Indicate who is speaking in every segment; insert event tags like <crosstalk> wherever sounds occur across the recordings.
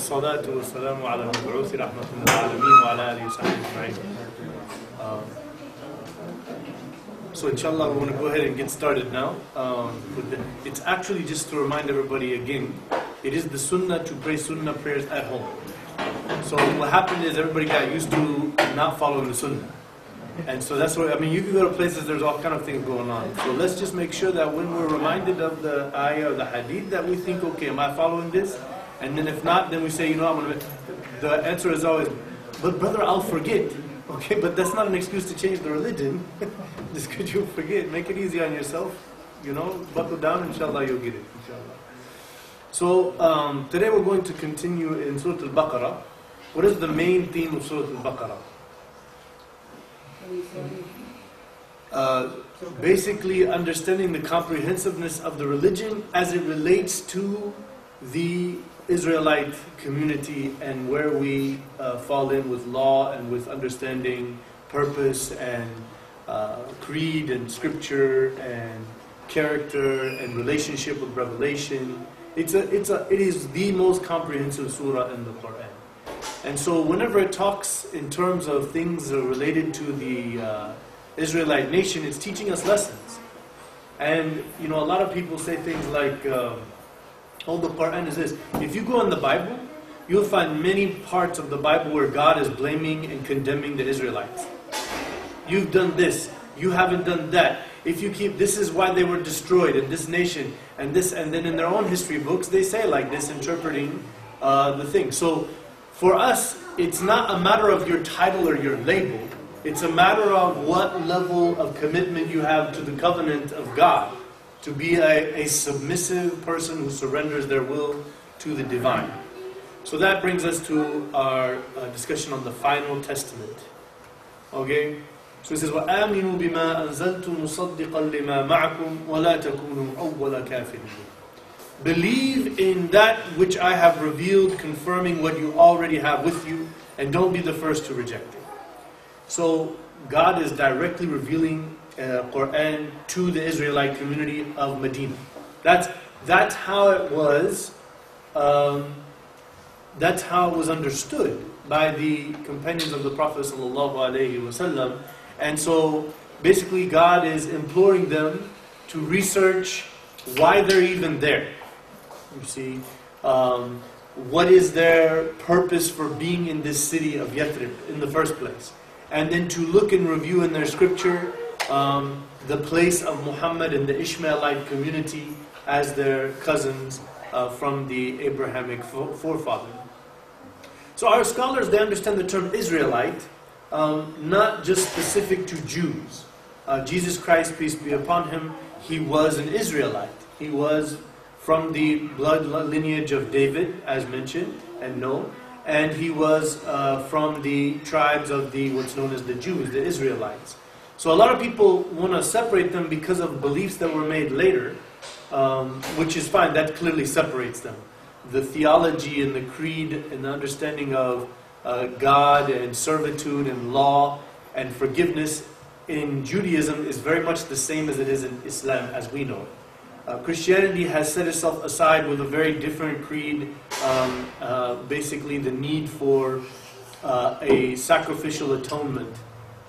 Speaker 1: والصلاة والسلام على المبعوث رحمة للعالمين وعلى آله وصحبه أجمعين. Um, So inshallah, we're going to go ahead and get started now. Um, with the, it's actually just to remind everybody again, it is the sunnah to pray sunnah prayers at home. So what happened is everybody got used to not following the sunnah. And so that's what, I mean, you can go to places, there's all kind of things going on. So let's just make sure that when we're reminded of the ayah or the hadith, that we think, okay, am I following this? And then if not, then we say, you know, I'm going to, the answer is always, but brother, I'll forget. <laughs> Okay, but that's not an excuse to change the religion. <laughs> Just because you forget, make it easy on yourself. You know, buckle down, inshallah, you'll get it. So um, today we're going to continue in Surah Al-Baqarah. What is the main theme of Surah Al-Baqarah? Uh, basically, understanding the comprehensiveness of the religion as it relates to the Israelite community and where we uh, fall in with law and with understanding purpose and uh, creed and scripture and character and relationship with revelation. It's a, it's a, it is the most comprehensive surah in the Quran. And so, whenever it talks in terms of things related to the uh, Israelite nation, it's teaching us lessons. And you know, a lot of people say things like, um, "Oh, the Quran is this." If you go in the Bible, you'll find many parts of the Bible where God is blaming and condemning the Israelites. You've done this. You haven't done that. If you keep, this is why they were destroyed in this nation and this, and then in their own history books they say like this, interpreting uh, the thing. So for us, it's not a matter of your title or your label. It's a matter of what level of commitment you have to the covenant of God To be a, a submissive person who surrenders their will to the divine. So that brings us to our uh, discussion on the final testament. Okay? So it says, وَآمِنُوا بِمَا أَنزَلْتُ مُصَدِّقًا لِمَا مَعَكُمْ وَلَا تَكُونُوا أَوَّلَ كَافِرٍ Believe in that which I have revealed, confirming what you already have with you, and don't be the first to reject it. So God is directly revealing uh, Quran to the Israelite community of Medina. That's that's how it was. Um, that's how it was understood by the companions of the Prophet wasallam. And so basically, God is imploring them to research why they're even there. You see, um, what is their purpose for being in this city of Yathrib in the first place? And then to look and review in their scripture um, the place of Muhammad and the Ishmaelite community as their cousins uh, from the Abrahamic forefather. So our scholars they understand the term Israelite um, not just specific to Jews. Uh, Jesus Christ, peace be upon him, he was an Israelite. He was from the blood lineage of David, as mentioned and known, and he was uh, from the tribes of the what's known as the Jews, the Israelites. So a lot of people want to separate them because of beliefs that were made later, um, which is fine. That clearly separates them. The theology and the creed and the understanding of uh, God and servitude and law and forgiveness in Judaism is very much the same as it is in Islam as we know it. Uh, Christianity has set itself aside with a very different creed, um, uh, basically the need for uh, a sacrificial atonement,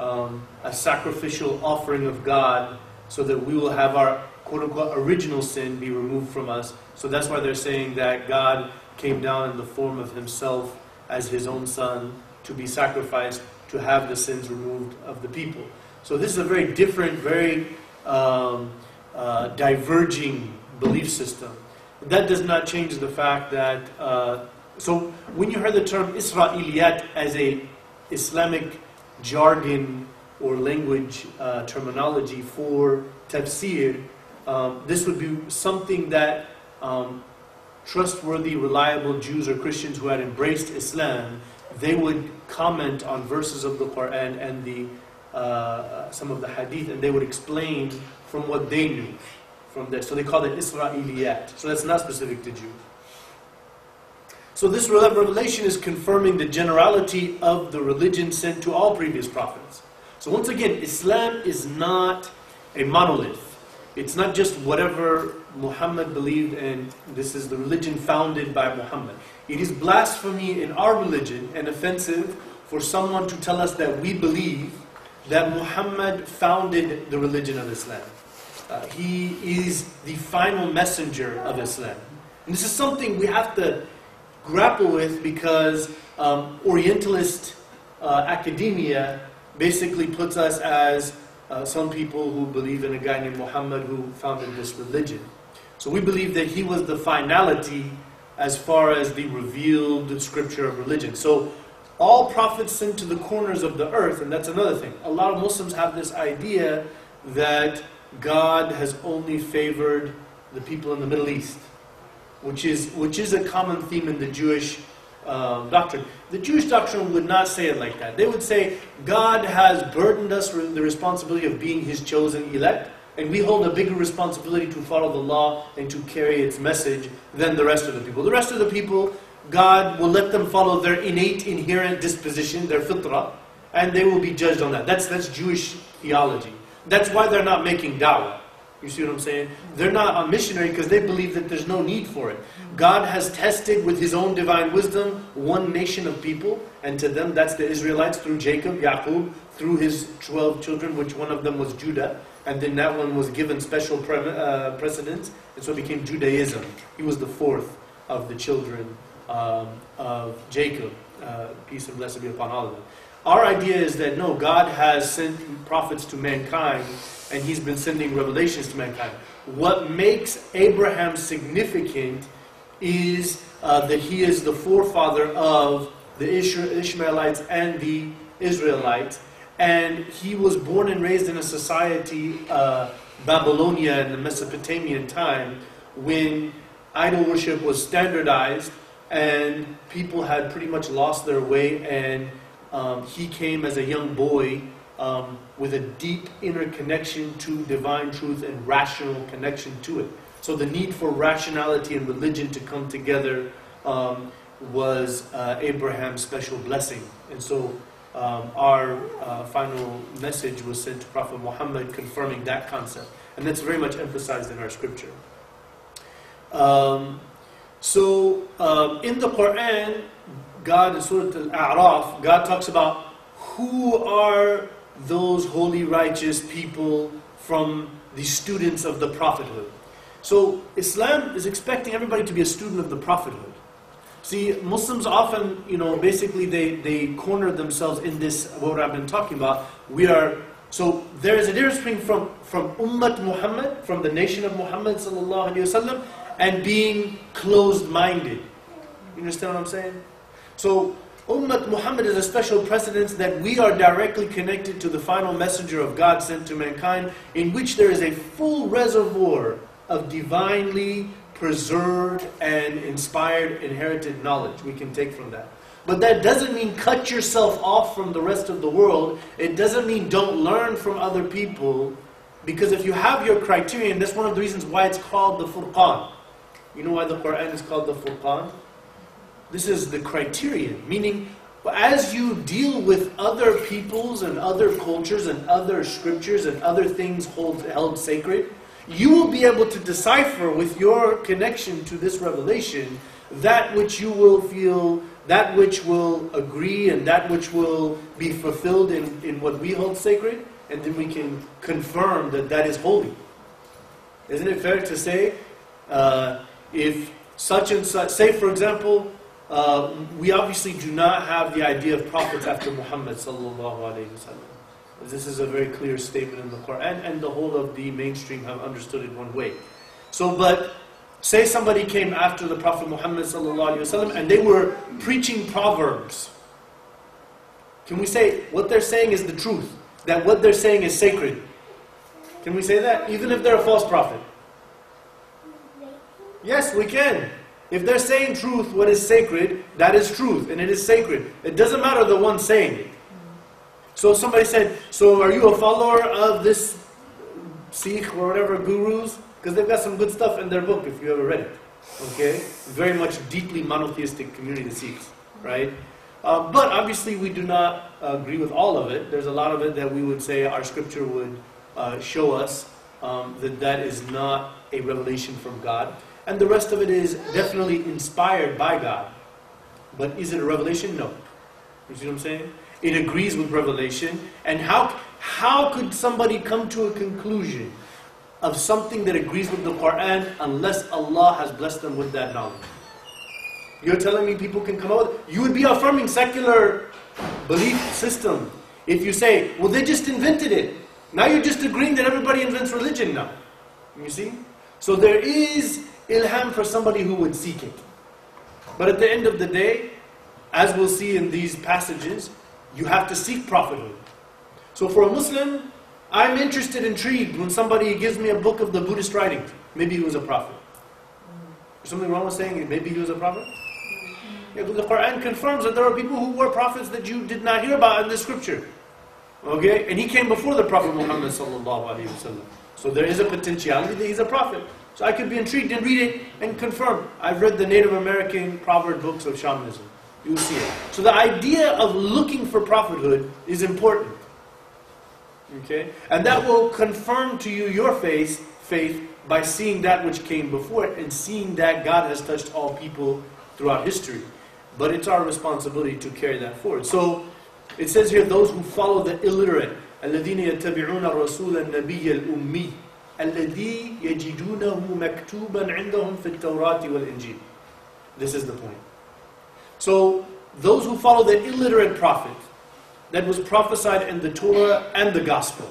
Speaker 1: um, a sacrificial offering of God, so that we will have our quote unquote original sin be removed from us. So that's why they're saying that God came down in the form of Himself as His own Son to be sacrificed to have the sins removed of the people. So this is a very different, very um, uh, diverging belief system. That does not change the fact that, uh, so when you heard the term Israeliyat as a Islamic jargon or language uh, terminology for tafsir, um, this would be something that um, trustworthy, reliable Jews or Christians who had embraced Islam, they would comment on verses of the Quran and the uh, some of the hadith, and they would explain from what they knew from there. So they call it Israeliyat. So that's not specific to Jews. So this revelation is confirming the generality of the religion sent to all previous prophets. So once again, Islam is not a monolith. it's not just whatever Muhammad believed and this is the religion founded by Muhammad. It is blasphemy in our religion and offensive for someone to tell us that we believe that Muhammad founded the religion of Islam. Uh, he is the final messenger of Islam. And this is something we have to grapple with because um, Orientalist uh, academia basically puts us as uh, some people who believe in a guy named Muhammad who founded this religion. So we believe that he was the finality as far as the revealed scripture of religion. So all prophets sent to the corners of the earth, and that's another thing. A lot of Muslims have this idea that God has only favored the people in the Middle East, which is, which is a common theme in the Jewish um, doctrine. The Jewish doctrine would not say it like that. They would say, God has burdened us with the responsibility of being His chosen elect, and we hold a bigger responsibility to follow the law and to carry its message than the rest of the people. The rest of the people, God will let them follow their innate, inherent disposition, their fitrah, and they will be judged on that. That's, that's Jewish theology. That's why they're not making da'wah. You see what I'm saying? They're not a missionary because they believe that there's no need for it. God has tested with His own divine wisdom one nation of people, and to them that's the Israelites through Jacob, Yaqub, through his 12 children, which one of them was Judah, and then that one was given special pre- uh, precedence, and so it became Judaism. He was the fourth of the children um, of Jacob. Uh, peace and blessing be upon all of them. Our idea is that no, God has sent prophets to mankind and he's been sending revelations to mankind. What makes Abraham significant is uh, that he is the forefather of the Ishmaelites and the Israelites, and he was born and raised in a society, uh, Babylonia in the Mesopotamian time, when idol worship was standardized and people had pretty much lost their way and um, he came as a young boy um, with a deep inner connection to divine truth and rational connection to it. So the need for rationality and religion to come together um, was uh, Abraham's special blessing. And so um, our uh, final message was sent to Prophet Muhammad confirming that concept. And that's very much emphasized in our scripture. Um, so um, in the Quran, God, in Surah Al-A'raf, God talks about who are those holy, righteous people from the students of the prophethood. So Islam is expecting everybody to be a student of the prophethood. See, Muslims often, you know, basically they, they corner themselves in this, what I've been talking about. We are, so there is a difference between from, from Ummat Muhammad, from the nation of Muhammad sallallahu alayhi wasallam, and being closed-minded. You understand what I'm saying? So, Ummat Muhammad is a special precedence that we are directly connected to the final messenger of God sent to mankind, in which there is a full reservoir of divinely preserved and inspired inherited knowledge we can take from that. But that doesn't mean cut yourself off from the rest of the world. It doesn't mean don't learn from other people. Because if you have your criterion, that's one of the reasons why it's called the Furqan. You know why the Quran is called the Furqan? This is the criterion, meaning as you deal with other peoples and other cultures and other scriptures and other things hold, held sacred, you will be able to decipher with your connection to this revelation that which you will feel, that which will agree, and that which will be fulfilled in, in what we hold sacred, and then we can confirm that that is holy. Isn't it fair to say, uh, if such and such, say for example, uh, we obviously do not have the idea of prophets after Muhammad. This is a very clear statement in the Quran, and the whole of the mainstream have understood it one way. So, but say somebody came after the Prophet Muhammad and they were preaching proverbs. Can we say what they're saying is the truth? That what they're saying is sacred? Can we say that, even if they're a false prophet? Yes, we can. If they're saying truth, what is sacred, that is truth, and it is sacred. It doesn't matter the one saying it. So somebody said, So are you a follower of this Sikh or whatever gurus? Because they've got some good stuff in their book if you ever read it. Okay? Very much deeply monotheistic community, Sikhs, right? Uh, but obviously, we do not uh, agree with all of it. There's a lot of it that we would say our scripture would uh, show us um, that that is not a revelation from God. And the rest of it is definitely inspired by God. But is it a revelation? No. You see what I'm saying? It agrees with revelation. And how, how could somebody come to a conclusion of something that agrees with the Quran unless Allah has blessed them with that knowledge? You're telling me people can come out? You would be affirming secular belief system if you say, well, they just invented it. Now you're just agreeing that everybody invents religion now. You see? So there is ilham for somebody who would seek it. But at the end of the day, as we'll see in these passages, you have to seek prophethood. So for a Muslim, I'm interested, intrigued when somebody gives me a book of the Buddhist writings. Maybe he was a prophet. Is something wrong with saying maybe he was a prophet? Yeah, the Quran confirms that there are people who were prophets that you did not hear about in the scripture. Okay? And he came before the Prophet Muhammad So there is a potentiality that he's a prophet. So I could be intrigued and read it and confirm. I've read the Native American proverb books of shamanism. You'll see it. So the idea of looking for prophethood is important. Okay? And that will confirm to you your faith, faith by seeing that which came before it and seeing that God has touched all people throughout history. But it's our responsibility to carry that forward. So it says here, those who follow the illiterate, الذين يتبعون الرسول النبي الأمي الذي يجدونه مكتوبا عندهم في التوراة والإنجيل. This is the point. So those who follow the illiterate prophet that was prophesied in the Torah and the Gospel.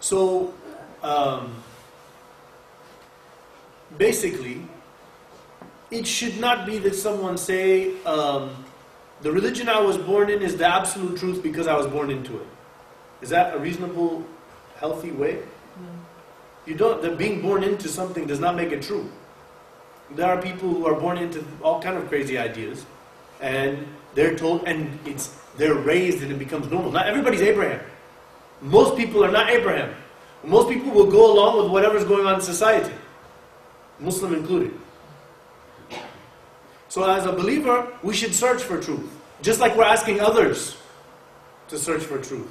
Speaker 1: So um, basically, it should not be that someone say, um, the religion I was born in is the absolute truth because I was born into it. Is that a reasonable, healthy way? You don't, that being born into something does not make it true. There are people who are born into all kind of crazy ideas, and they're told, and it's they're raised and it becomes normal. Not everybody's Abraham. Most people are not Abraham. Most people will go along with whatever's going on in society, Muslim included. So, as a believer, we should search for truth, just like we're asking others to search for truth.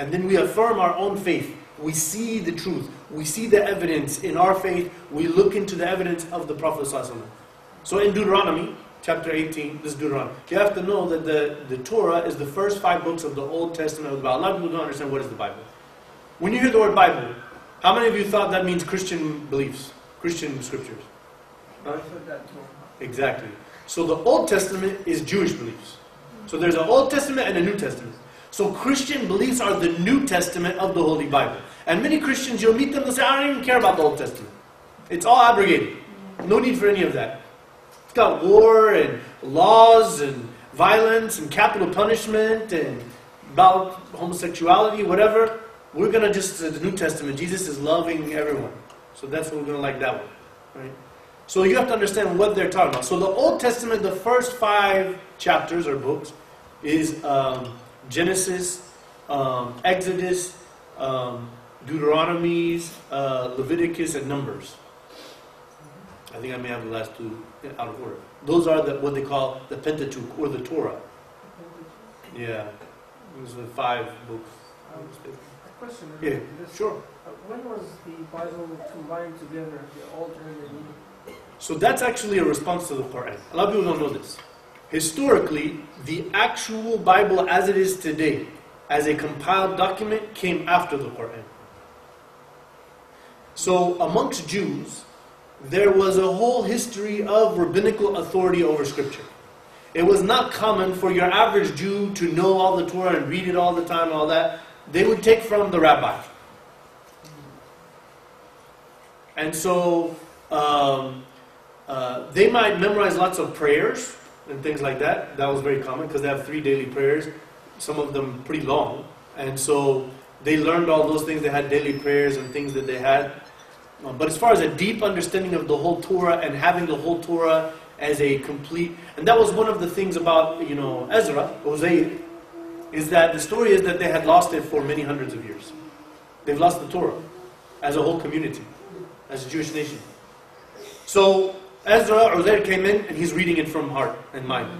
Speaker 1: And then we affirm our own faith. We see the truth. We see the evidence in our faith. We look into the evidence of the Prophet. So, in Deuteronomy, chapter 18, this is Deuteronomy, you have to know that the, the Torah is the first five books of the Old Testament of the Bible. A lot of people don't understand what is the Bible. When you hear the word Bible, how many of you thought that means Christian beliefs, Christian scriptures?
Speaker 2: That.
Speaker 1: Exactly. So the Old Testament is Jewish beliefs. So there's an Old Testament and a New Testament. So Christian beliefs are the New Testament of the Holy Bible. And many Christians, you'll meet them, they'll say, I don't even care about the Old Testament. It's all abrogated. No need for any of that. It's got war and laws and violence and capital punishment and about homosexuality, whatever. We're going to just, the New Testament, Jesus is loving everyone. So that's what we're going to like that one. Right? So you have to understand what they're talking about. So the Old Testament, the first five chapters or books, is um, Genesis, um, Exodus, um, Deuteronomies, uh, Leviticus, and Numbers. I think I may have the last two out of order. Those are the, what they call the Pentateuch or the Torah. Yeah, those are the five books.
Speaker 2: Um, a question.
Speaker 1: Yeah,
Speaker 2: This-
Speaker 1: sure.
Speaker 2: uh, When was the Bible combined together, the Old and the New?
Speaker 1: So that's actually a response to the Quran. A lot of people don't know this. Historically, the actual Bible as it is today, as a compiled document, came after the Quran. So amongst Jews, there was a whole history of rabbinical authority over Scripture. It was not common for your average Jew to know all the Torah and read it all the time and all that. They would take from the rabbi. And so um, uh, they might memorize lots of prayers and things like that. That was very common because they have three daily prayers, some of them pretty long. And so they learned all those things. They had daily prayers and things that they had. Um, but as far as a deep understanding of the whole Torah and having the whole Torah as a complete, and that was one of the things about you know Ezra, Hosea, is that the story is that they had lost it for many hundreds of years. They've lost the Torah as a whole community, as a Jewish nation. So Ezra Uzair came in and he's reading it from heart and mind.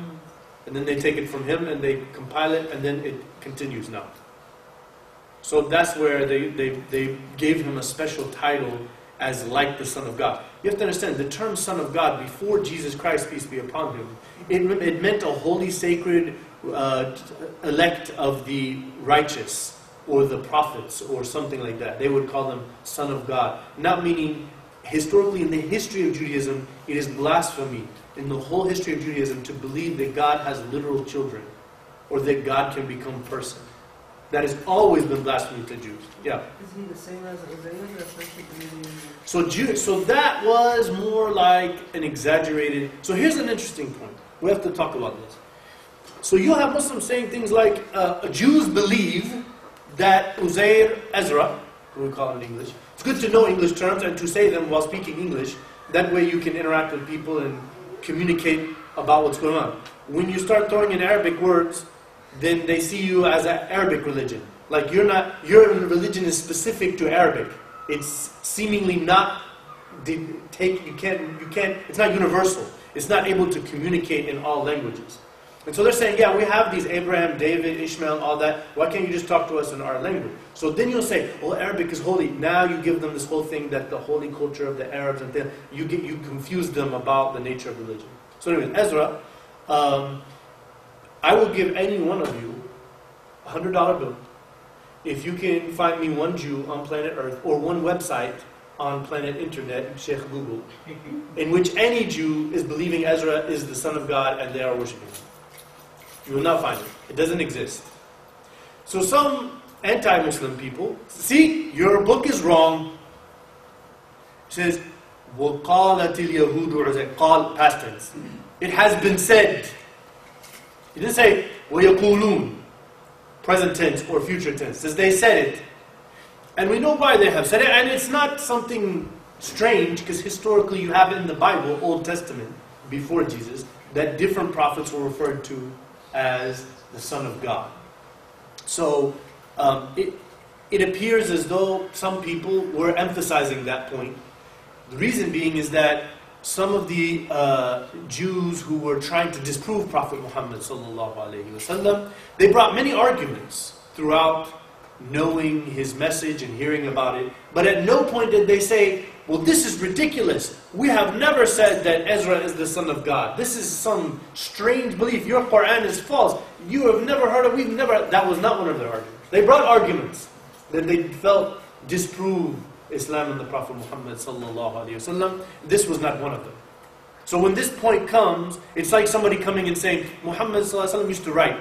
Speaker 1: And then they take it from him and they compile it and then it continues now. So that's where they, they, they gave him a special title as like the Son of God. You have to understand, the term Son of God, before Jesus Christ, peace be upon him, it, it meant a holy, sacred uh, elect of the righteous or the prophets or something like that. They would call them Son of God. Not meaning, historically, in the history of Judaism, it is blasphemy in the whole history of Judaism to believe that God has literal children or that God can become person. That has always been blasphemy to Jews. Yeah.
Speaker 2: Is he the same as Uzayr, the person believing?
Speaker 1: So Jew, so that was more like an exaggerated. So here's an interesting point. We have to talk about this. So you have Muslims saying things like uh, Jews believe that Uzair Ezra, who we call it in English. It's good to know English terms and to say them while speaking English. That way you can interact with people and communicate about what's going on. When you start throwing in Arabic words, then they see you as an Arabic religion. Like you're not, your religion is specific to Arabic. It's seemingly not take. You can't. You can't. It's not universal. It's not able to communicate in all languages. And so they're saying, yeah, we have these Abraham, David, Ishmael, all that. Why can't you just talk to us in our language? So then you'll say, well, Arabic is holy. Now you give them this whole thing that the holy culture of the Arabs, and then you get you confuse them about the nature of religion. So anyway, Ezra, um, I will give any one of you a hundred dollar bill if you can find me one Jew on planet Earth or one website on planet Internet, Sheikh Google, <laughs> in which any Jew is believing Ezra is the Son of God and they are worshiping him. You will not find it. It doesn't exist. So some anti-Muslim people, see, your book is wrong. It says, وَقَالَتِ الْيَهُودُ عُزَيْرٌ قال past tense. It has been said. He didn't say, وَيَقُولُونَ present tense or future tense. It says they said it. And we know why they have said it, and it's not something strange, because historically you have it in the Bible, Old Testament, before Jesus, that different prophets were referred to as the Son of God. So um, it, it appears as though some people were emphasizing that point. The reason being is that some of the uh, Jews who were trying to disprove Prophet Muhammad wasallam, they brought many arguments throughout knowing his message and hearing about it. But at no point did they say, well, this is ridiculous. We have never said that Ezra is the son of God. This is some strange belief. Your Quran is false. You have never heard of, we've never, that was not one of their arguments. They brought arguments that they felt disprove Islam and the Prophet Muhammad sallallahu alaihi wasallam. This was not one of them. So when this point comes, it's like somebody coming and saying, Muhammad sallallahu alaihi wasallam used to write.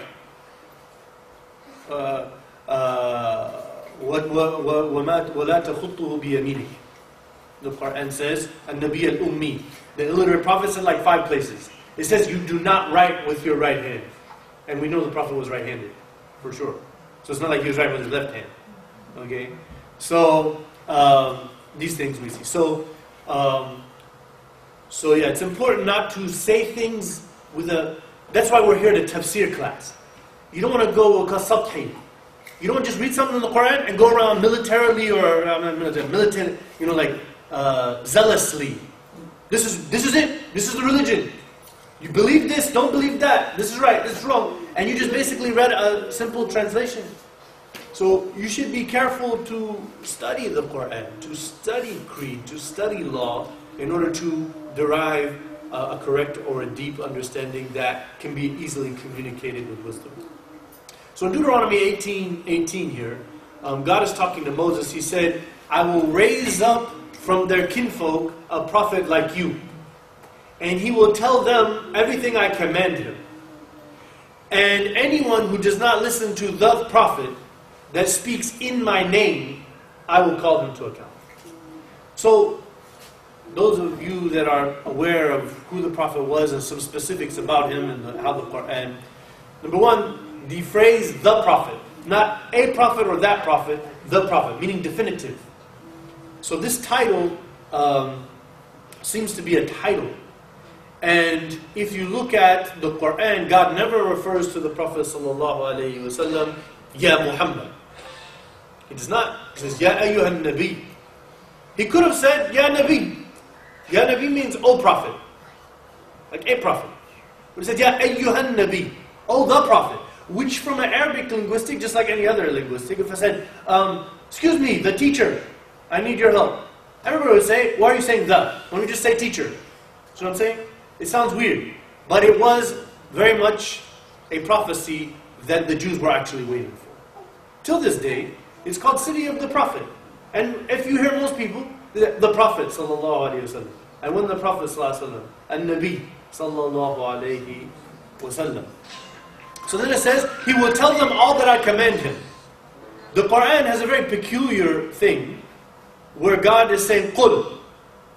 Speaker 1: Uh, uh, وَلَا تَخُطُّهُ بِيَمِينِكِ the Quran says, and Nabi al Ummi. The illiterate Prophet said like five places. It says, You do not write with your right hand. And we know the Prophet was right handed, for sure. So it's not like he was writing with his left hand. Okay? So, um, these things we see. So, um, so yeah, it's important not to say things with a. That's why we're here at the tafsir class. You don't want to go kasabhi. You don't just read something in the Quran and go around militarily or uh, military, you know, like uh, zealously. This is this is it. This is the religion. You believe this, don't believe that. This is right, this is wrong. And you just basically read a simple translation. So you should be careful to study the Quran, to study creed, to study law, in order to derive uh, a correct or a deep understanding that can be easily communicated with wisdom. So in Deuteronomy 18, 18 here, um, God is talking to Moses. He said, I will raise up from their kinfolk a prophet like you, and he will tell them everything I command him. And anyone who does not listen to the prophet that speaks in my name, I will call him to account. So, those of you that are aware of who the prophet was and some specifics about him and the, how the Quran, number one, the phrase the prophet, not a prophet or that prophet, the prophet, meaning definitive. So this title um, seems to be a title. And if you look at the Quran, God never refers to the Prophet wasallam, Ya Muhammad. He does not. He says, Ya ayyuhan nabi. He could have said, Ya nabi. Ya nabi means, O prophet. Like a prophet. But he said, Ya ayyuhan nabi. O the prophet. which from an Arabic linguistic, just like any other linguistic, if I said, um, excuse me, the teacher, I need your help. Everybody would say, why are you saying the? Don't you just say teacher? See what I'm saying? It sounds weird. But it was very much a prophecy that the Jews were actually waiting for. Till this day, it's called City of the Prophet. And if you hear most people, the, Prophet sallallahu alaihi wasallam. And when the Prophet wasallam, and Nabi wasallam. So then it says, He will tell them all that I command him. The Quran has a very peculiar thing where God is saying qul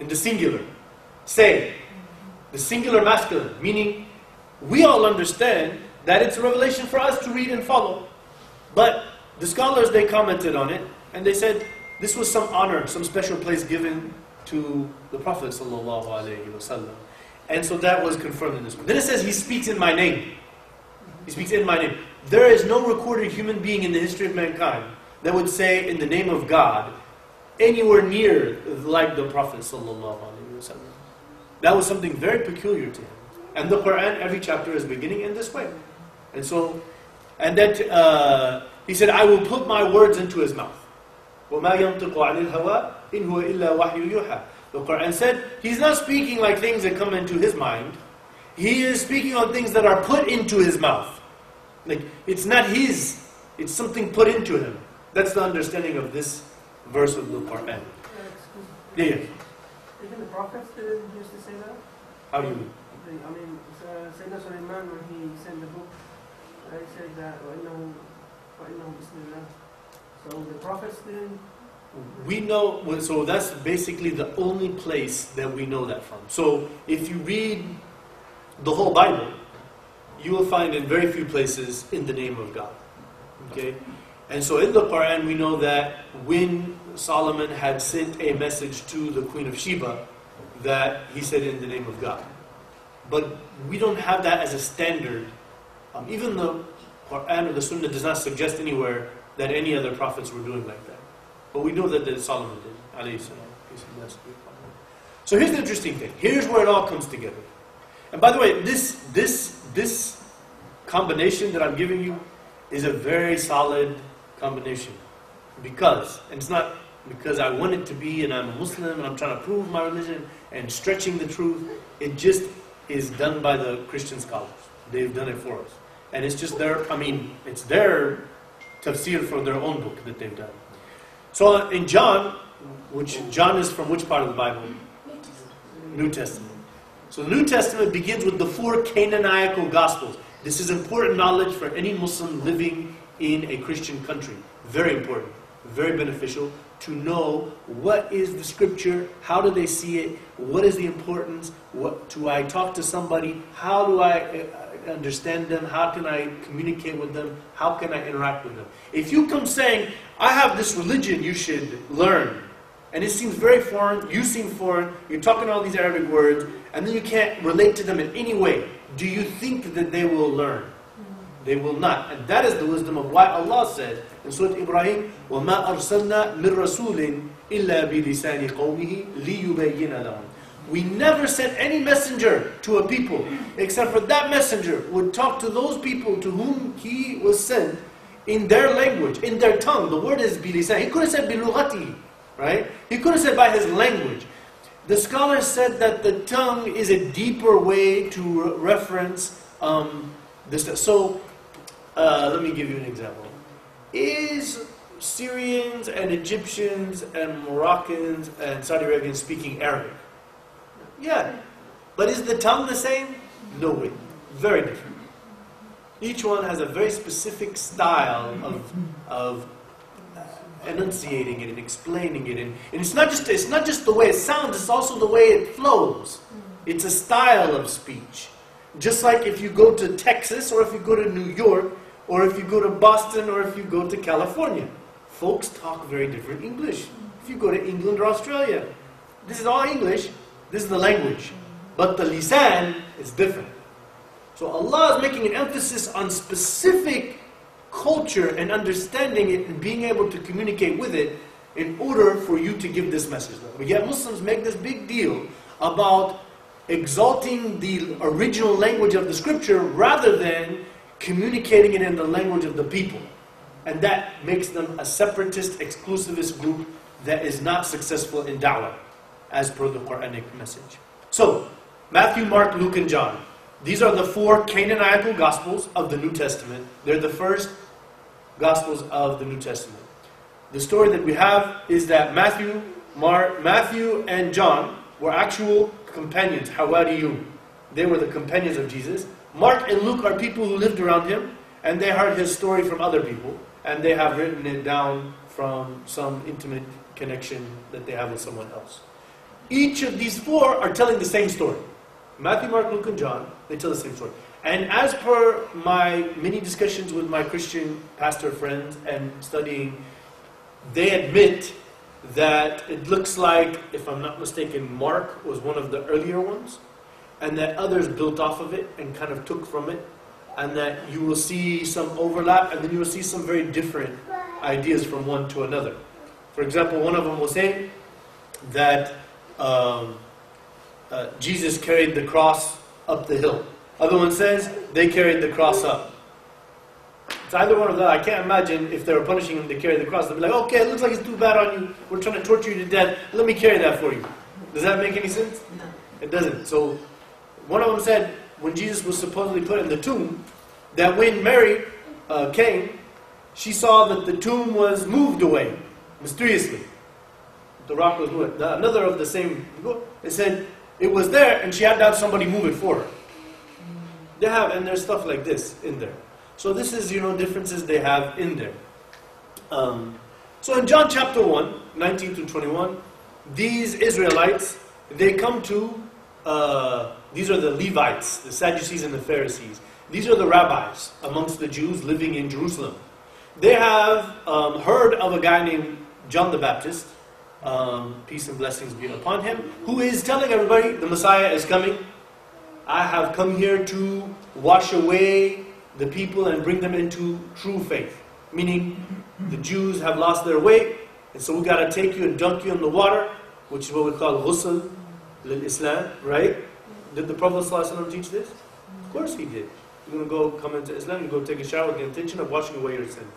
Speaker 1: in the singular. Say. The singular masculine, meaning we all understand that it's a revelation for us to read and follow. But the scholars they commented on it and they said this was some honor, some special place given to the Prophet. And so that was confirmed in this book. Then it says he speaks in my name. He speaks in my name. There is no recorded human being in the history of mankind that would say in the name of God anywhere near like the Prophet sallallahu alaihi wasallam. That was something very peculiar to him. And the Quran, every chapter is beginning in this way. And so, and that uh, he said, I will put my words into his mouth. وَمَا يَنطِقُ عَنِ الْهَوَىٰ إِنْ هُوَ إِلَّا وَحْيُ يُوحَىٰ The Quran said, he's not speaking like things that come into his mind. He is speaking on things that are put into his mouth. Like, it's not his, it's something put into him. That's the understanding of this verse of the Quran. Yeah, yeah.
Speaker 2: Even the prophets didn't used to say that.
Speaker 1: How do you mean?
Speaker 2: They- I mean, uh, Sayyidina Sulaiman, when he sent the book, uh, he said that, وَإِنَّهُ وَإِنَّهُ بِسْمِ اللَّهِ So the prophets didn't,
Speaker 1: We know, well, so that's basically the only place that we know that from. So if you read the whole Bible, you will find in very few places in the name of God. Okay? and so in the Quran, we know that when Solomon had sent a message to the Queen of Sheba, that he said in the name of God. But we don't have that as a standard. Um, even the Quran or the Sunnah does not suggest anywhere that any other prophets were doing like that. But we know that, Solomon did. So here's the interesting thing. Here's where it all comes together. And by the way, this this this combination that I'm giving you is a very solid combination. Because, and it's not because I want it to be and I'm a Muslim and I'm trying to prove my religion and stretching the truth. It just is done by the Christian scholars. They've done it for us. And it's just their, I mean, it's their tafsir for their own book that they've done. So uh, in John, which John is from which part of the Bible? New Testament. So the New Testament begins with the four canonical Gospels. This is important knowledge for any Muslim living in a Christian country. Very important, very beneficial to know what is the scripture, how do they see it, what is the importance, what do I talk to somebody, how do I uh, understand them, how can I communicate with them, how can I interact with them. If you come saying, I have this religion you should learn, and it seems very foreign, you seem foreign, you're talking all these Arabic words, and then you can't relate to them in any way, do you think that they will learn? They will not. And that is the wisdom of why Allah said in Surah Ibrahim, وَمَا أَرْسَلْنَا مِن رَسُولٍ إِلَّا بِلِسَانِ قَوْمِهِ لِيُبَيِّنَ لَهُمْ We never sent any messenger to a people, except for that messenger would talk to those people to whom he was sent in their language, in their tongue. The word is bilisan. He could have said bilugati, right? He could have said by his language. The scholars said that the tongue is a deeper way to re- reference um, this. So, uh, let me give you an example. Is Syrians and Egyptians and Moroccans and Saudi Arabians speaking Arabic? Yeah. But is the tongue the same? No way. Very different. Each one has a very specific style of, of uh, enunciating it and explaining it. And, and it's, not just, it's not just the way it sounds, it's also the way it flows. It's a style of speech. Just like if you go to Texas or if you go to New York or if you go to Boston or if you go to California, folks talk very different English. If you go to England or Australia, this is all English, this is the language. But the lisan is different. So Allah is making an emphasis on specific culture and understanding it and being able to communicate with it in order for you to give this message. But yet Muslims make this big deal about exalting the original language of the scripture rather than communicating it in the language of the people. And that makes them a separatist, exclusivist group that is not successful in da'wah, as per the Quranic message. So, Matthew, Mark, Luke, and John. These are the four canonical Gospels of the New Testament. They're the first Gospels of the New Testament. The story that we have is that Matthew, Mark, Matthew and John were actual companions, Hawariyun. They were the companions of Jesus. Mark and Luke are people who lived around him, and they heard his story from other people, and they have written it down from some intimate connection that they have with someone else. Each of these four are telling the same story. Matthew, Mark, Luke, and John, they tell the same story. And as per my many discussions with my Christian pastor friends and studying, they admit that it looks like, if I'm not mistaken, Mark was one of the earlier ones, and that others built off of it and kind of took from it, and that you will see some overlap, and then you will see some very different ideas from one to another. For example, one of them will say that um, uh, Jesus carried the cross up the hill. Other one says they carried the cross up. It's either one of them. I can't imagine if they were punishing him to carry the cross. They'd be like, okay, it looks like it's too bad on you. We're trying to torture you to death. Let me carry that for you. Does that make any sense? No. It doesn't. So one of them said when Jesus was supposedly put in the tomb, that when Mary uh, came, she saw that the tomb was moved away mysteriously. The rock was moved. Another of the same, it said it was there and she had to have somebody move it for her. They have, and there's stuff like this in there. So this is, you know, differences they have in there. Um, so in John chapter 1, 19 to 21, these Israelites, they come to, uh, these are the Levites, the Sadducees and the Pharisees. These are the rabbis amongst the Jews living in Jerusalem. They have um, heard of a guy named John the Baptist, um, peace and blessings be upon him, who is telling everybody the Messiah is coming. I have come here to wash away the people and bring them into true faith. Meaning, the Jews have lost their way, and so we got to take you and dunk you in the water, which is what we call ghusl lil Islam, right? Did the Prophet ﷺ teach this? Of course he did. You're going to go come into Islam, you go take a shower with the intention of washing away your sins.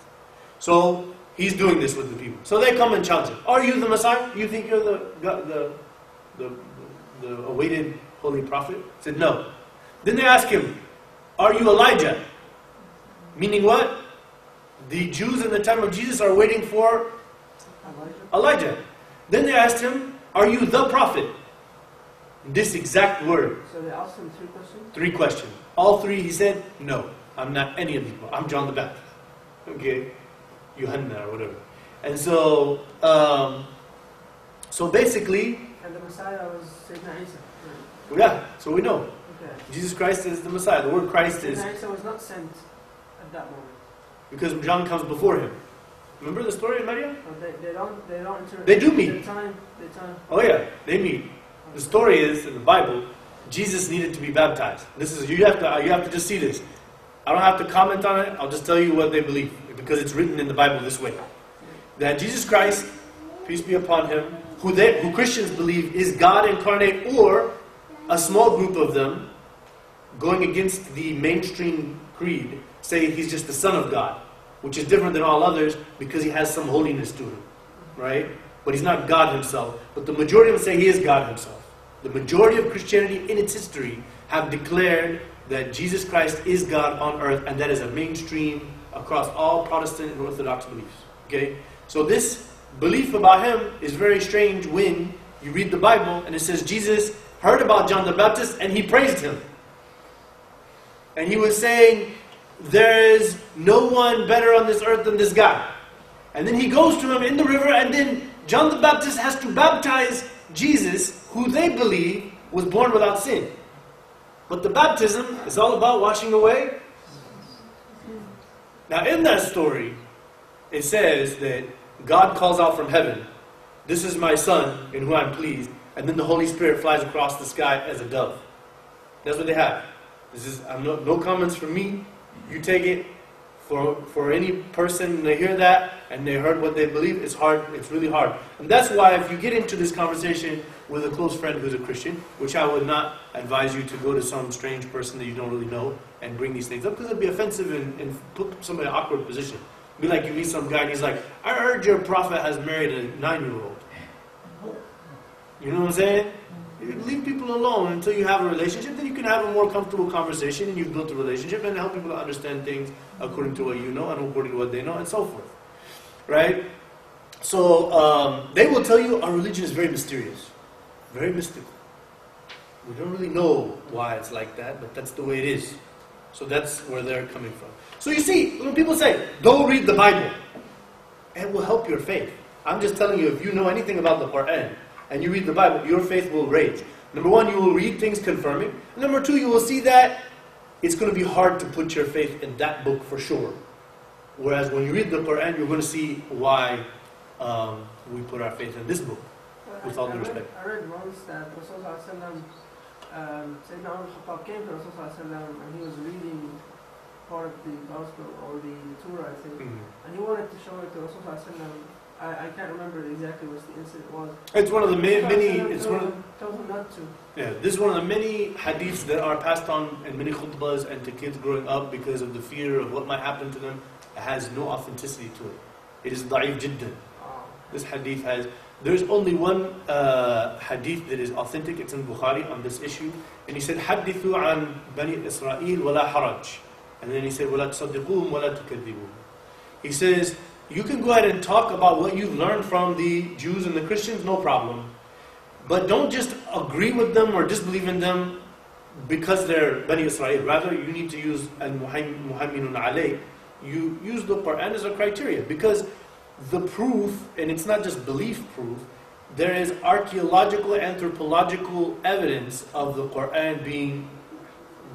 Speaker 1: So he's doing this with the people. So they come and challenge him. Are you the Messiah? You think you're the the the, the awaited holy prophet? He said no. Then they ask him, Are you Elijah? Meaning what? The Jews in the time of Jesus are waiting for
Speaker 2: Elijah.
Speaker 1: Elijah. Then they asked him, Are you the prophet? This exact word.
Speaker 2: So they asked him three questions.
Speaker 1: Three questions. All three, he said, No, I'm not any of these people. I'm John the Baptist. Okay? Yohanna or whatever. And so, um, so basically,
Speaker 2: And the Messiah was Sayyidina Isa. Right.
Speaker 1: yeah, so we know.
Speaker 2: Okay.
Speaker 1: Jesus Christ is the Messiah. The word Christ is
Speaker 2: Sayyidina Isa was not sent at that moment.
Speaker 1: because John comes before him. Remember the story of Maryam?
Speaker 2: But they, they don't they don't inter-
Speaker 1: They do meet.
Speaker 2: Their time, their time.
Speaker 1: Oh yeah, they meet. The story is in the Bible, Jesus needed to be baptized. This is you have to you have to just see this. I don't have to comment on it. I'll just tell you what they believe because it's written in the Bible this way. That Jesus Christ, peace be upon him, who they, who Christians believe is God incarnate or a small group of them going against the mainstream creed say he's just the son of God, which is different than all others because he has some holiness to him, right? But he's not God himself. But the majority of them say he is God himself. The majority of Christianity in its history have declared that Jesus Christ is God on earth, and that is a mainstream across all Protestant and Orthodox beliefs. Okay? So this belief about him is very strange when you read the Bible and it says Jesus heard about John the Baptist and he praised him. And he was saying, There is no one better on this earth than this guy. And then he goes to him in the river, and then John the Baptist has to baptize Jesus, who they believe was born without sin. But the baptism is all about washing away. Now, in that story, it says that God calls out from heaven, This is my son in whom I'm pleased. And then the Holy Spirit flies across the sky as a dove. That's what they have. This is uh, no, no comments from me. You take it For, for any person, they hear that and they heard what they believe, it's hard, it's really hard. And that's why if you get into this conversation with a close friend who's a Christian, which I would not advise you to go to some strange person that you don't really know and bring these things up because it'd be offensive and, and put somebody in an awkward position. Be like you meet some guy and he's like, I heard your prophet has married a nine year old. You know what I'm saying? Leave people alone until you have a relationship, then you can have a more comfortable conversation and you've built a relationship and help people to understand things according to what you know and according to what they know and so forth. Right? So um, they will tell you our religion is very mysterious, very mystical. We don't really know why it's like that, but that's the way it is. So that's where they're coming from. So you see, when people say, go read the Bible, it will help your faith. I'm just telling you, if you know anything about the Quran and you read the Bible, your faith will rage. Number one, you will read things confirming. Number two, you will see that it's going to be hard to put your faith in that book for sure. Whereas when you read the Quran, you're going to see why um, we put our faith in this book. With all due respect.
Speaker 2: I read once that Rasulullah um, Sayyidina Umar Khattab came to Rasulullah and he was reading part of the Gospel or the Torah, I think,
Speaker 1: Mhm.
Speaker 2: and he wanted to show it to Rasulullah. I, I can't remember exactly what the incident was.
Speaker 1: It's one of the ma- many.
Speaker 2: Rasulullah
Speaker 1: It's
Speaker 2: told
Speaker 1: one of,
Speaker 2: him- told him not to.
Speaker 1: Yeah, this is one of the many hadiths that are passed on in many khutbahs and to kids growing up because of the fear of what might happen to them. It has no authenticity to it. It is da'if jiddan.
Speaker 2: Oh.
Speaker 1: This hadith has, there's only one uh, hadith that is authentic, it's in Bukhari on this issue. And he said, حدثوا عن بني إسرائيل ولا حرج. And then he said, ولا تصدقوهم ولا تكذبوهم. He says, you can go ahead and talk about what you've learned from the Jews and the Christians, no problem. But don't just agree with them or disbelieve in them because they're Bani Israel. Rather, you need to use al-muhamminun alayh. You use the Quran as a criteria because the proof, and it's not just belief proof, there is archaeological, anthropological evidence of the Quran being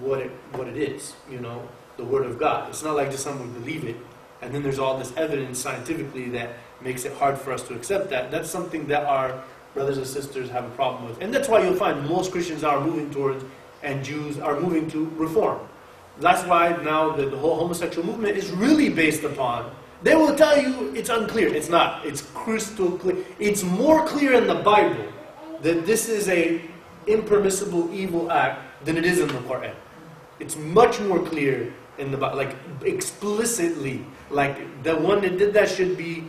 Speaker 1: what it, what it is, you know, the Word of God. It's not like just someone believe it, and then there's all this evidence scientifically that makes it hard for us to accept that. That's something that our brothers and sisters have a problem with. And that's why you'll find most Christians are moving towards, and Jews are moving to reform. That's why now the, the whole homosexual movement is really based upon. They will tell you it's unclear. It's not. It's crystal clear. It's more clear in the Bible that this is a impermissible evil act than it is in the Quran. It's much more clear in the Bible, like explicitly, like the one that did that should be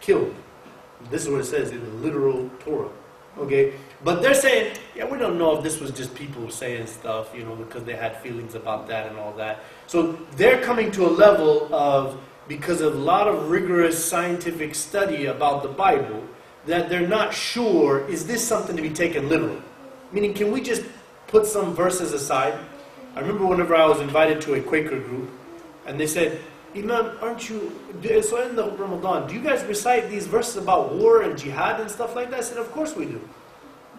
Speaker 1: killed. This is what it says in the literal Torah. Okay? But they're saying, yeah, we don't know if this was just people saying stuff, you know, because they had feelings about that and all that. So they're coming to a level of, because of a lot of rigorous scientific study about the Bible, that they're not sure, is this something to be taken literal? Meaning, can we just put some verses aside? I remember whenever I was invited to a Quaker group, and they said, Imam, aren't you, so in the Ramadan, do you guys recite these verses about war and jihad and stuff like that? I said, of course we do.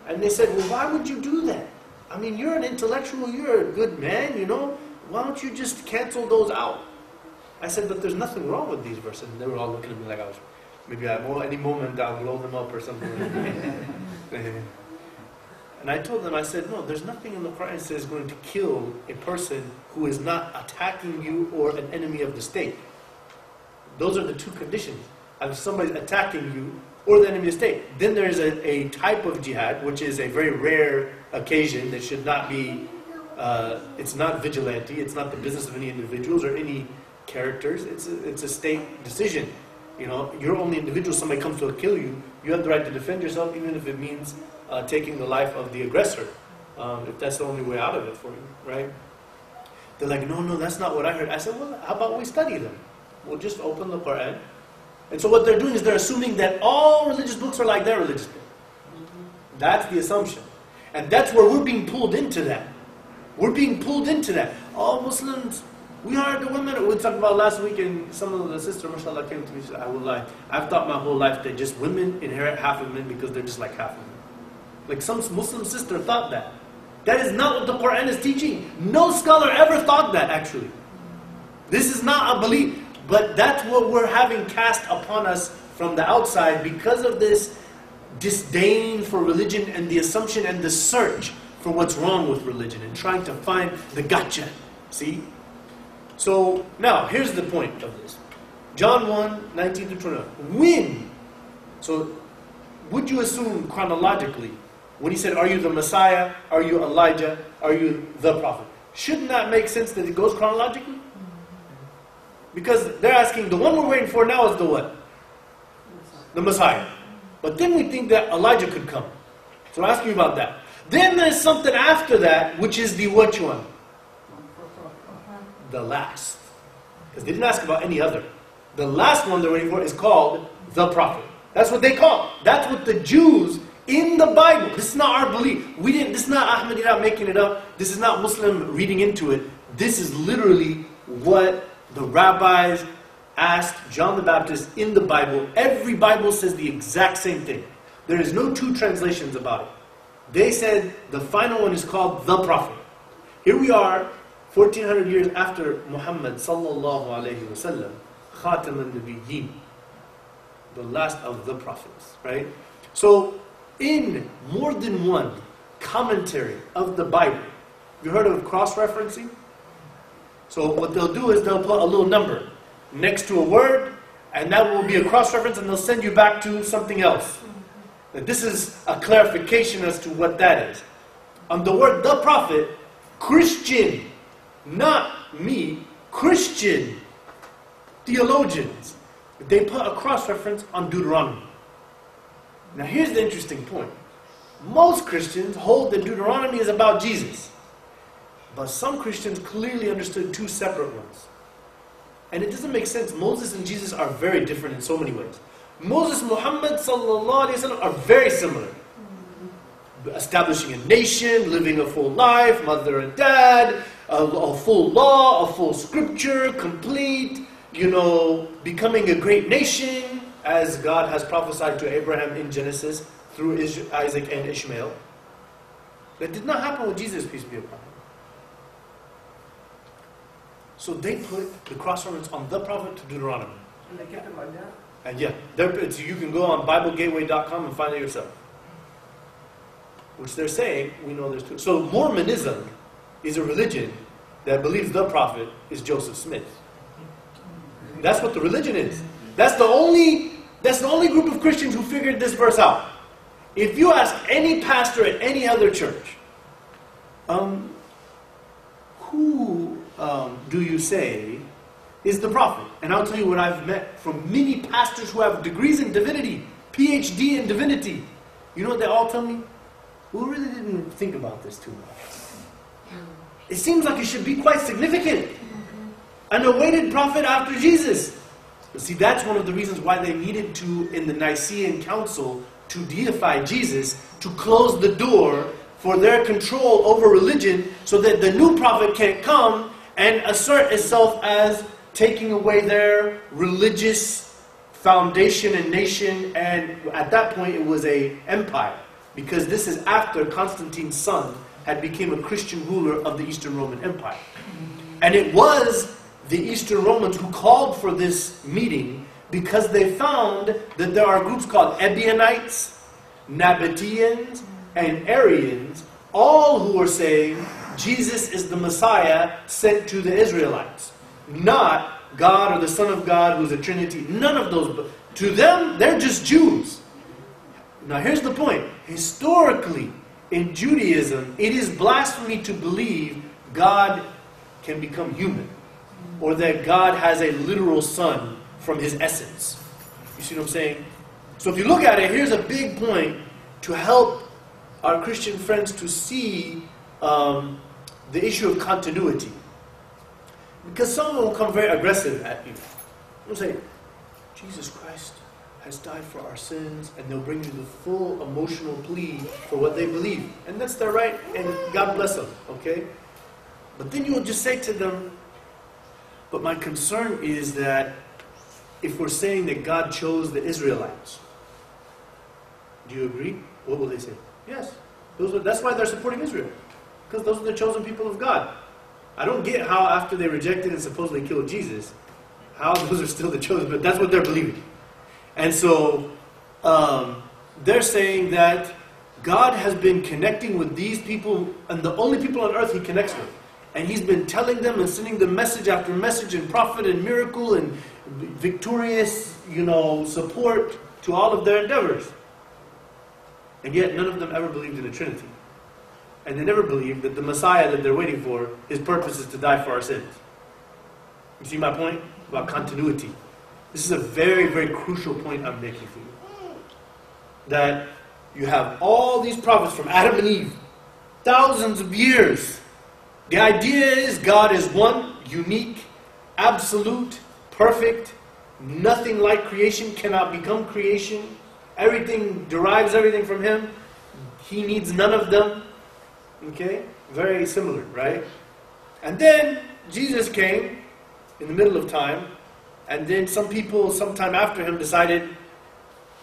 Speaker 1: And they said, well, why would you do that? I mean, you're an intellectual, you're a good man, you know? Why don't you just cancel those out? I said, but there's nothing wrong with these verses. And they were all looking at me like I was, maybe at any moment I'll blow them up or something. <laughs> and I told them, I said, no, there's nothing in the Quran that says going to kill a person who is not attacking you or an enemy of the state. Those are the two conditions. If somebody's attacking you or the enemy of the state. Then there is a, a type of jihad, which is a very rare occasion that should not be, uh, it's not vigilante, it's not the business of any individuals or any characters, it's a, it's a state decision. You know, you're only individual, somebody comes to kill you, you have the right to defend yourself even if it means uh, taking the life of the aggressor, um, if that's the only way out of it for you, right? They're like, no, no, that's not what I heard. I said, well, how about we study them? We'll just open the Quran. And so what they're doing is they're assuming that all religious books are like their religious book. That's the assumption. And that's where we're being pulled into that. We're being pulled into that. All Muslims, we are the women. We talked about last week, and some of the sister, mashallah, came to me said, I will lie. I've thought my whole life that just women inherit half of men because they're just like half of men. Like some Muslim sister thought that. That is not what the Quran is teaching. No scholar ever thought that, actually. This is not a belief, but that's what we're having cast upon us from the outside because of this disdain for religion and the assumption and the search for what's wrong with religion and trying to find the gotcha. See? So now, here's the point of this. John 1, 19 to 21. When? So, would you assume chronologically, when he said, Are you the Messiah? Are you Elijah? Are you the prophet? Shouldn't that make sense that it goes chronologically? Because they're asking, the one we're waiting for now is the what? The Messiah. But then we think that Elijah could come. So I'm asking you about that. Then there's something after that, which is the which one? The last. Because they didn't ask about any other. The last one they're waiting for is called the prophet. That's what they call. That's what the Jews in the Bible. This is not our belief. We didn't. This is not Ahmadiyya making it up. This is not Muslim reading into it. This is literally what the rabbis asked John the Baptist in the Bible. Every Bible says the exact same thing. There is no two translations about it. They said the final one is called the Prophet. Here we are, 1400 years after Muhammad sallallahu alayhi wasallam, Khatam al-Nabiyyin, the last of the prophets, right? So, in more than one commentary of the Bible, you heard of cross-referencing? So what they'll do is they'll put a little number next to a word, and that will be a cross-reference, and they'll send you back to something else. Now, this is a clarification as to what that is. On the word the prophet, Christian, not me, Christian theologians, they put a cross-reference on Deuteronomy. Now here's the interesting point. Most Christians hold that Deuteronomy is about Jesus. But some Christians clearly understood two separate ones. And it doesn't make sense. Moses and Jesus are very different in so many ways. Moses and Muhammad sallallahu are very similar. Establishing a nation, living a full life, mother and dad, a, a full law, a full scripture, complete, you know, becoming a great nation, as God has prophesied to Abraham in Genesis through Isaac and Ishmael. That did not happen with Jesus, peace be upon him. So they put the cross reference on the prophet to Deuteronomy.
Speaker 2: And they kept it like that?
Speaker 1: And yeah, you can go on BibleGateway.com and find it yourself. Which they're saying, we know there's two. So Mormonism is a religion that believes the prophet is Joseph Smith. That's what the religion is. That's the only that's the only group of Christians who figured this verse out. If you ask any pastor at any other church, um, who um, do you say is the prophet? And I'll tell you what I've met from many pastors who have degrees in divinity, PhD in divinity. You know what they all tell me? We really didn't think about this too much. It seems like it should be quite significant. An awaited prophet after Jesus. See, that's one of the reasons why they needed to, in the Nicene Council, to deify Jesus, to close the door for their control over religion so that the new prophet can't come and assert itself as taking away their religious foundation and nation and at that point it was a empire because this is after Constantine's son had become a Christian ruler of the Eastern Roman Empire. And it was the Eastern Romans who called for this meeting because they found that there are groups called Ebionites, Nabateans, and Arians, all who are saying Jesus is the Messiah sent to the Israelites, not God or the Son of God who's a Trinity. None of those. To them, they're just Jews. Now, here's the point. Historically, in Judaism, it is blasphemy to believe God can become human or that God has a literal son from his essence. You see what I'm saying? So, if you look at it, here's a big point to help our Christian friends to see um, the issue of continuity. Because someone will come very aggressive at you. They'll say, Jesus Christ has died for our sins, and they'll bring you the full emotional plea for what they believe. And that's their right, and God bless them, okay? But then you'll just say to them, but my concern is that if we're saying that God chose the Israelites, do you agree? What will they say? Yes. Are, that's why they're supporting Israel. Because those are the chosen people of God. I don't get how after they rejected and supposedly killed Jesus, how <laughs> those are still the chosen, but that's what they're believing. And so um, they're saying that God has been connecting with these people, and the only people on earth he connects with. And he's been telling them and sending them message after message and prophet and miracle and victorious, you know, support to all of their endeavors. And yet none of them ever believed in the Trinity. And they never believed that the Messiah that they're waiting for, his purpose is to die for our sins. You see my point? About continuity. This is a very, very crucial point I'm making for you. That you have all these prophets from Adam and Eve, thousands of years. The idea is God is one, unique, absolute, perfect, nothing like creation cannot become creation. Everything derives everything from Him. He needs none of them. Okay? Very similar, right? And then Jesus came in the middle of time, and then some people, sometime after him, decided,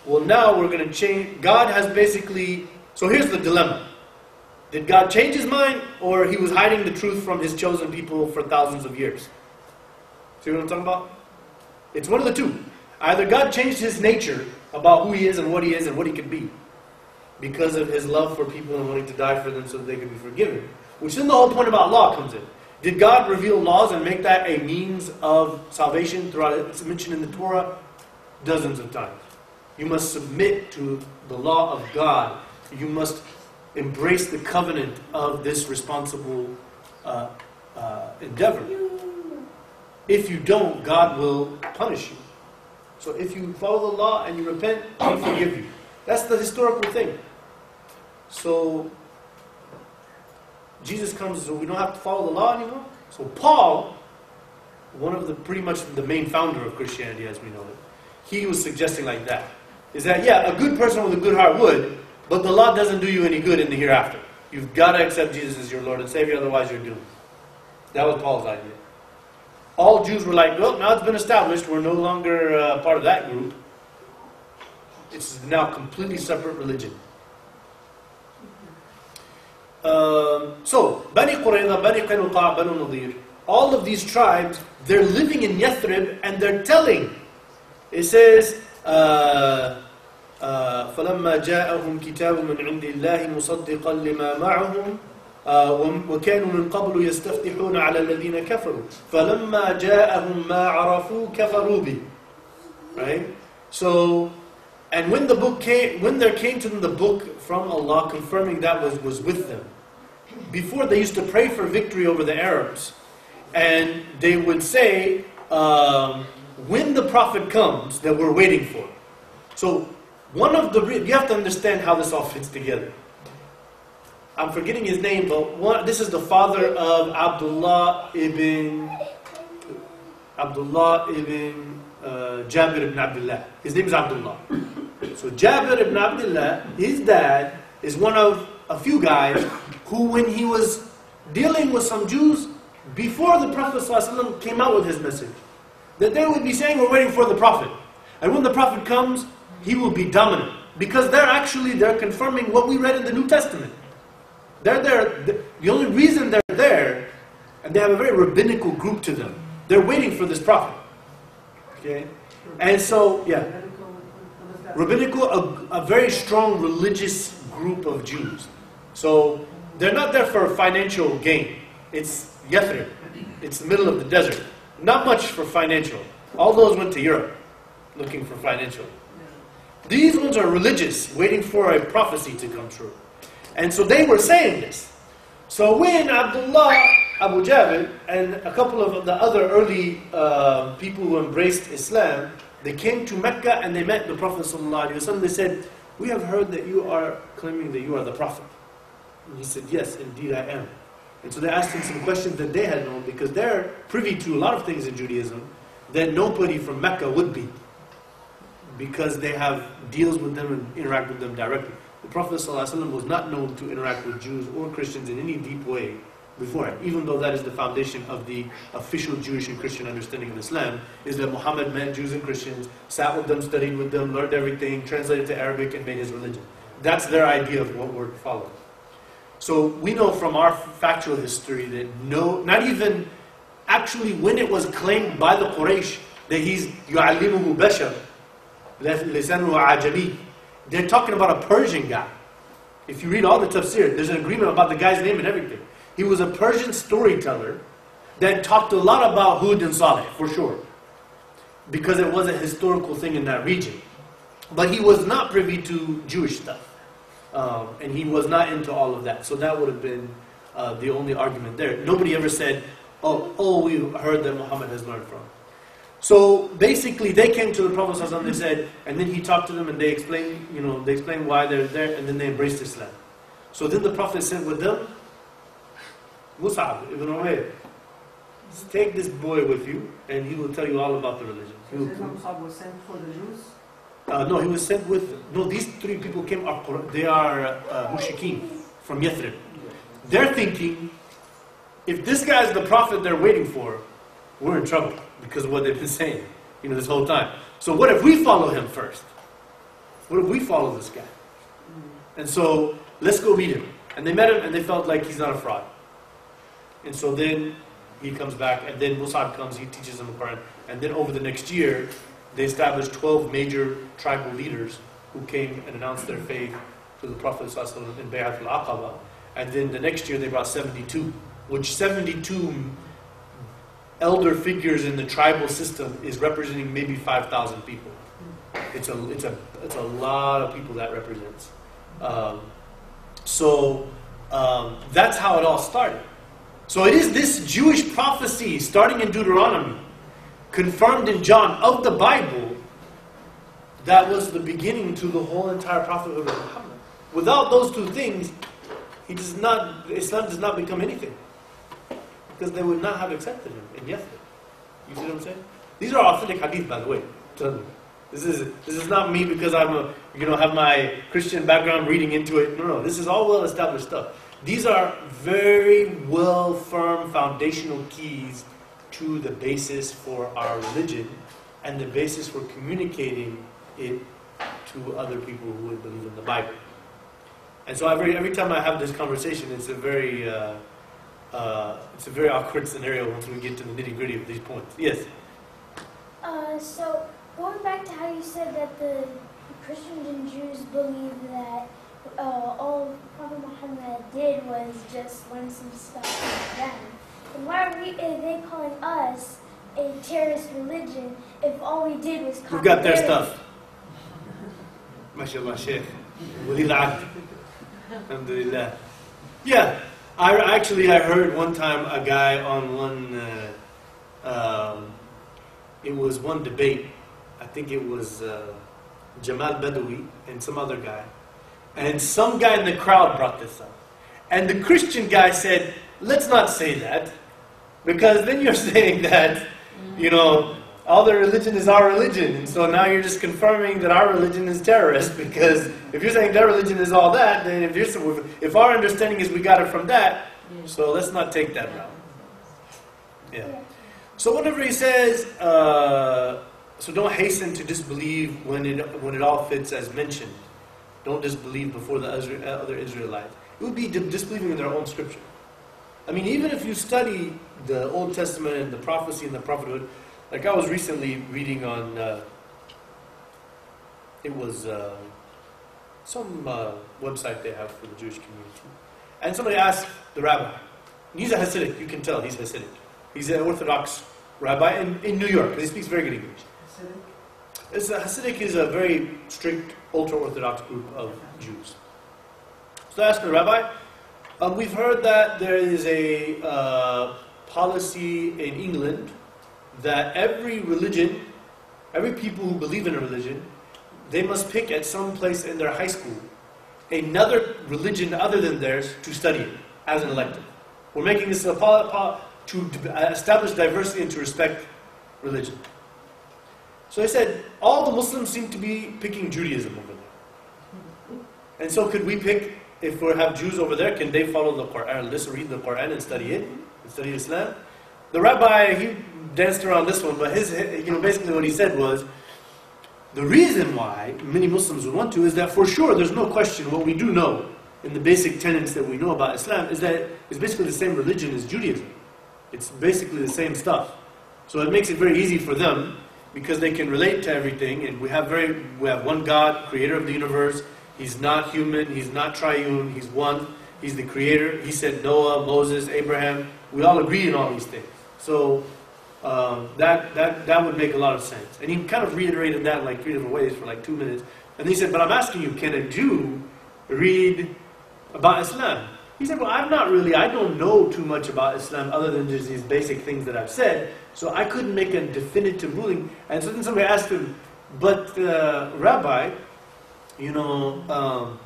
Speaker 1: well, now we're going to change. God has basically. So here's the dilemma Did God change his mind, or he was hiding the truth from his chosen people for thousands of years? See what I'm talking about? It's one of the two. Either God changed his nature about who he is and what he is and what he can be because of his love for people and wanting to die for them so that they could be forgiven. Which then the whole point about law comes in. Did God reveal laws and make that a means of salvation throughout it? It's mentioned in the Torah dozens of times. You must submit to the law of God. You must embrace the covenant of this responsible uh, uh, endeavor. If you don't, God will punish you. So if you follow the law and you repent, He'll forgive you. That's the historical thing. So Jesus comes, so we don't have to follow the law anymore. So Paul, one of the pretty much the main founder of Christianity as we know it, he was suggesting like that. Is that yeah, a good person with a good heart would, but the law doesn't do you any good in the hereafter. You've got to accept Jesus as your Lord and Savior, otherwise you're doomed. That was Paul's idea. All Jews were like, well, now it's been established, we're no longer uh, part of that group. It's now a completely separate religion. Um, so, Bani Qurayza, Bani Qaynuqa, Bani Nadir, all of these tribes, they're living in Yathrib and they're telling. It says, uh, فلما جاءهم كتاب من عند الله مصدقا لما معهم وكانوا من قبل يستفتحون على الذين كفروا فلما جاءهم ما عرفوا كفروا به right so and when the book came when there came to them the book from Allah confirming that was was with them before they used to pray for victory over the Arabs and they would say um, when the prophet comes that we're waiting for so one of the you have to understand how this all fits together I'm forgetting his name, but one, this is the father of Abdullah ibn Abdullah ibn uh, Jabir ibn Abdullah. His name is Abdullah. So Jabir ibn Abdullah, his dad is one of a few guys who, when he was dealing with some Jews before the Prophet ﷺ came out with his message, that they would be saying, "We're waiting for the Prophet," and when the Prophet comes, he will be dominant because they're actually they're confirming what we read in the New Testament. They're there. The only reason they're there, and they have a very rabbinical group to them. They're waiting for this prophet. Okay, and so yeah, rabbinical, a, a very strong religious group of Jews. So they're not there for financial gain. It's Yathrib. It's the middle of the desert. Not much for financial. All those went to Europe looking for financial. These ones are religious, waiting for a prophecy to come true. And so they were saying this. So when Abdullah Abu Jabir and a couple of the other early uh, people who embraced Islam, they came to Mecca and they met the Prophet ﷺ. They said, we have heard that you are claiming that you are the Prophet. And he said, yes, indeed I am. And so they asked him some questions that they had known because they're privy to a lot of things in Judaism that nobody from Mecca would be because they have deals with them and interact with them directly. The Prophet ﷺ was not known to interact with Jews or Christians in any deep way before even though that is the foundation of the official Jewish and Christian understanding of Islam, is that Muhammad met Jews and Christians, sat with them, studied with them, learned everything, translated to Arabic, and made his religion. That's their idea of what we're following. So we know from our factual history that no, not even actually when it was claimed by the Quraysh that he's يعلمه بشر ajami. They're talking about a Persian guy. If you read all the tafsir, there's an agreement about the guy's name and everything. He was a Persian storyteller that talked a lot about Hud and Saleh, for sure. Because it was a historical thing in that region. But he was not privy to Jewish stuff. Um, and he was not into all of that. So that would have been uh, the only argument there. Nobody ever said, oh, oh, we heard that Muhammad has learned from. So basically, they came to the Prophet ﷺ, they said, and then he talked to them and they explained, you know, they explained why they're there, and then they embraced Islam. So then the Prophet said with them, Mus'ab ibn Umayr, take this boy with you, and he will tell you all about the religion.
Speaker 2: Sayyidina Musab was sent for the Jews.
Speaker 1: uh, no, he was sent with. No, these three people came up. They are uh, from Yathrib. They're thinking, if this guy is the prophet they're waiting for, we're in trouble because of what they've been saying, you know, this whole time. So what if we follow him first? What if we follow this guy? Mm. And so let's go meet him. And they met him, and they felt like he's not a fraud. And so then he comes back, and then Musab comes, he teaches them the Quran. And then over the next year, they established 12 major tribal leaders who came and announced their faith to the Prophet in Bayat al-Aqaba. And then the next year they brought 72, which 72 elder figures in the tribal system is representing maybe 5,000 people. It's a, it's, a, it's a lot of people that represents. Um, so um, that's how it all started. So it is this Jewish prophecy starting in Deuteronomy, confirmed in John of the Bible, that was the beginning to the whole entire prophethood of Muhammad. Without those two things, he does not, Islam does not become anything. Because they would not have accepted him in Yathrib. You see what I'm saying? These are authentic hadith, by the way. This is this is not me because I'm a you know have my Christian background reading into it. No, no, this is all well established stuff. These are very well firm foundational keys to the basis for our religion and the basis for communicating it to other people who would believe in the Bible. And so every every time I have this conversation, it's a very uh, uh, it's a very awkward scenario once we get to the nitty gritty of these points. Yes.
Speaker 3: Uh, so going back to how you said that the Christians and Jews believe that uh, all Prophet Muhammad did was just learn some stuff from them, then why are we? Are they calling us a terrorist religion if all we did was copy
Speaker 1: We've got their stuff. MashaAllah, Sheikh. Alhamdulillah. Yeah, I actually I heard one time a guy on one. Uh, um, it was one debate. I think it was uh, Jamal Badawi and some other guy, and some guy in the crowd brought this up, and the Christian guy said, "Let's not say that, because then you're <laughs> saying that, you know." All the religion is our religion. And so now you're just confirming that our religion is terrorist <laughs> because if you're saying their religion is all that, then if, you're, if our understanding is we got it from that, so let's not take that route. Yeah. So whenever he says, uh, so don't hasten to disbelieve when it, when it all fits as mentioned. Don't disbelieve before the other Israelites. It would be disbelieving in their own scripture. I mean, even if you study the Old Testament and the prophecy and the prophethood, like I was recently reading on, uh, it was uh, some uh, website they have for the Jewish community, and somebody asked the rabbi. and He's a Hasidic. You can tell he's Hasidic. He's an Orthodox rabbi in, in New York. He speaks very good English.
Speaker 2: Hasidic.
Speaker 1: It's a, Hasidic is a very strict, ultra-Orthodox group of Jews. So I asked the rabbi, um, we've heard that there is a uh, policy in England that every religion, every people who believe in a religion, they must pick at some place in their high school another religion other than theirs to study it as an elective. We're making this a to establish diversity and to respect religion. So I said, all the Muslims seem to be picking Judaism over there. And so could we pick, if we have Jews over there, can they follow the Quran, let's read the Quran and study it, and study Islam? The rabbi, he danced around this one, but his, you know, basically what he said was, the reason why many Muslims would want to is that for sure, there's no question, what we do know in the basic tenets that we know about Islam is that it's basically the same religion as Judaism. It's basically the same stuff. So it makes it very easy for them because they can relate to everything and we have very we have one God, creator of the universe. He's not human, he's not triune, he's one. He's the creator. He said Noah, Moses, Abraham. We all agree in all these things. So um, that, that, that would make a lot of sense. And he kind of reiterated that in like three different ways for like two minutes. And he said, But I'm asking you, can a Jew read about Islam? He said, Well, I'm not really, I don't know too much about Islam other than just these basic things that I've said. So I couldn't make a definitive ruling. And so then somebody asked him, But uh, Rabbi, you know, um,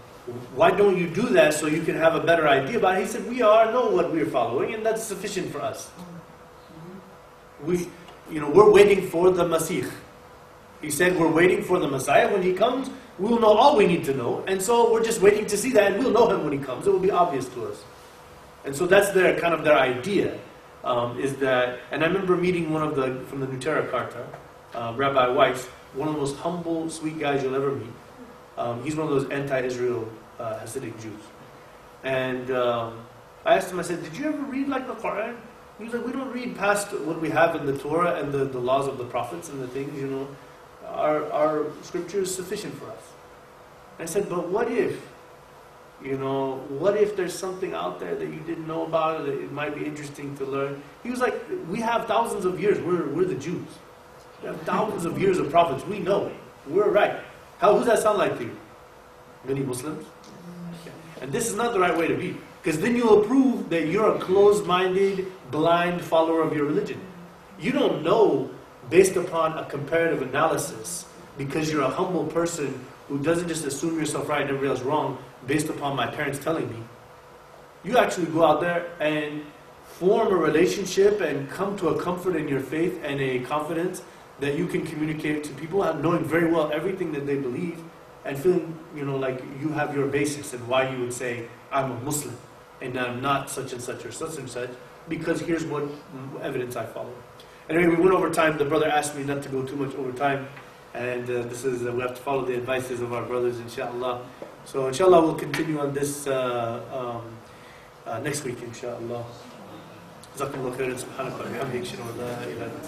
Speaker 1: why don't you do that so you can have a better idea about it? He said, We are know what we're following, and that's sufficient for us. We, you know, we're waiting for the Masih. He said, We're waiting for the Messiah. When he comes, we'll know all we need to know. And so we're just waiting to see that, and we'll know him when he comes. It will be obvious to us. And so that's their kind of their idea. Um, is that, and I remember meeting one of the from the Neturei Karta, uh, Rabbi Weiss, one of the most humble, sweet guys you'll ever meet. Um, he's one of those anti-Israel uh, Hasidic Jews. And um, I asked him, I said, did you ever read like the Quran? He was like, we don't read past what we have in the Torah and the, the laws of the prophets and the things, you know. Our, our scripture is sufficient for us. And I said, but what if, you know, what if there's something out there that you didn't know about that it might be interesting to learn? He was like, we have thousands of years. We're, we're the Jews. We have thousands of years of prophets. We know. We're right. How does that sound like to you? Many Muslims? And this is not the right way to be. Because then you'll prove that you're a closed minded, blind follower of your religion. You don't know based upon a comparative analysis because you're a humble person who doesn't just assume yourself right and everybody else wrong based upon my parents telling me. You actually go out there and form a relationship and come to a comfort in your faith and a confidence that you can communicate to people knowing very well everything that they believe and feeling, you know, like you have your basis and why you would say, I'm a Muslim and I'm not such and such or such and such because here's what evidence I follow. Anyway, we went over time. The brother asked me not to go too much over time. And uh, this is, uh, we have to follow the advices of our brothers, inshallah. So, inshallah, we'll continue on this uh, um, uh, next week, inshallah. جزاكم الله خيرا سبحانك وبحمدك اشهد ان لا اله الا انت